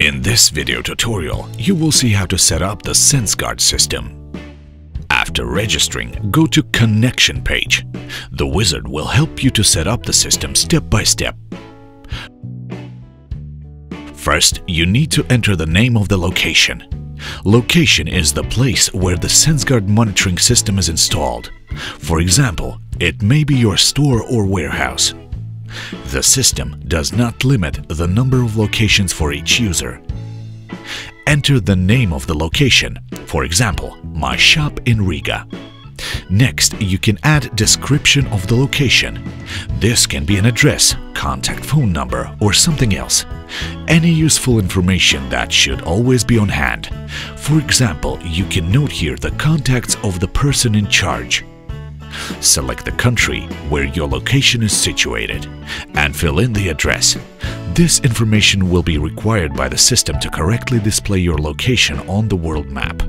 In this video tutorial, you will see how to set up the SensGuard system. After registering, go to Connection page. The wizard will help you to set up the system step by step. First, you need to enter the name of the location. Location is the place where the SensGuard monitoring system is installed. For example, it may be your store or warehouse. The system does not limit the number of locations for each user. Enter the name of the location, for example, my shop in Riga. Next, you can add description of the location. This can be an address, contact phone number or something else. Any useful information that should always be on hand. For example, you can note here the contacts of the person in charge. Select the country where your location is situated and fill in the address. This information will be required by the system to correctly display your location on the world map.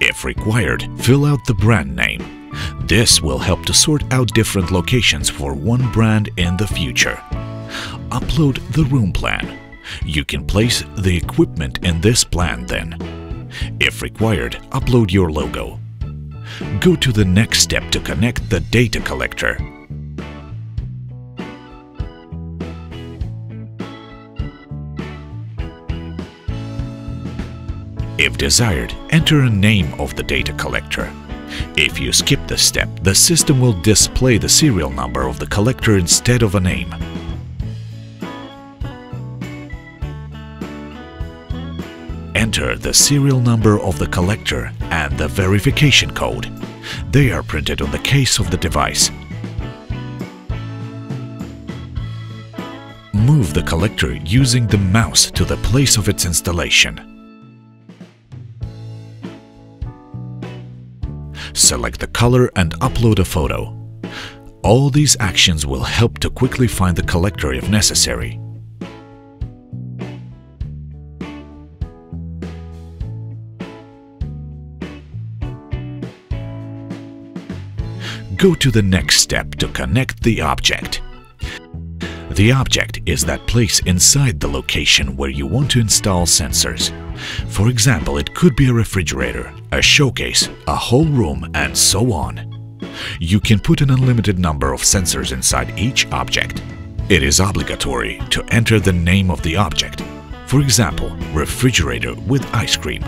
If required, fill out the brand name. This will help to sort out different locations for one brand in the future. Upload the room plan. You can place the equipment in this plan then. If required, upload your logo. Go to the next step to connect the data collector. If desired, enter a name of the data collector. If you skip this step, the system will display the serial number of the collector instead of a name. Enter the serial number of the collector and the verification code. They are printed on the case of the device. Move the collector using the mouse to the place of its installation. Select the color and upload a photo. All these actions will help to quickly find the collector if necessary. Go to the next step to connect the object. The object is that place inside the location where you want to install sensors. For example, it could be a refrigerator, a showcase, a whole room, and so on. You can put an unlimited number of sensors inside each object. It is obligatory to enter the name of the object. For example, refrigerator with ice cream.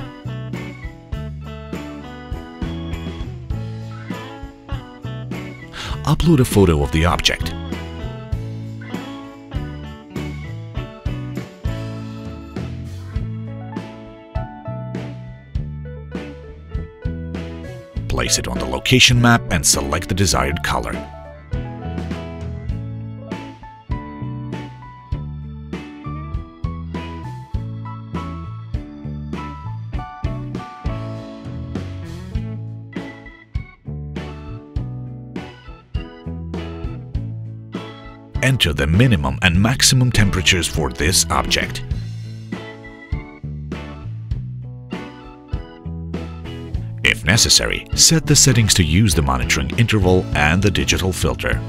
Upload a photo of the object. Place it on the location map and select the desired color. Enter the minimum and maximum temperatures for this object. If necessary, set the settings to use the monitoring interval and the digital filter.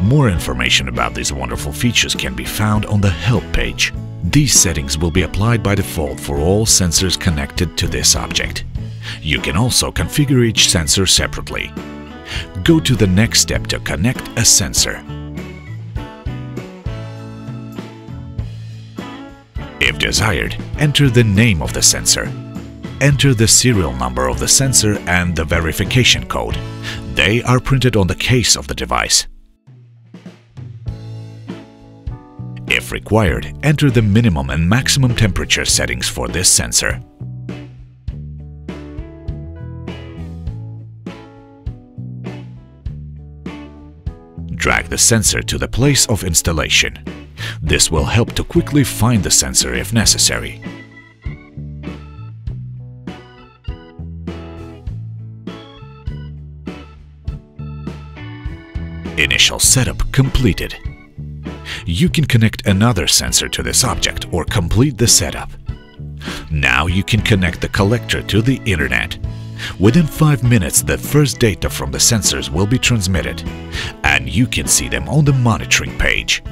More information about these wonderful features can be found on the Help page. These settings will be applied by default for all sensors connected to this object. You can also configure each sensor separately. Go to the next step to connect a sensor. Desired, enter the name of the sensor. Enter the serial number of the sensor and the verification code. They are printed on the case of the device. If required, enter the minimum and maximum temperature settings for this sensor. Drag the sensor to the place of installation. This will help to quickly find the sensor if necessary. Initial setup completed. You can connect another sensor to this object or complete the setup. Now you can connect the collector to the internet. Within 5 minutes, the first data from the sensors will be transmitted, and you can see them on the monitoring page.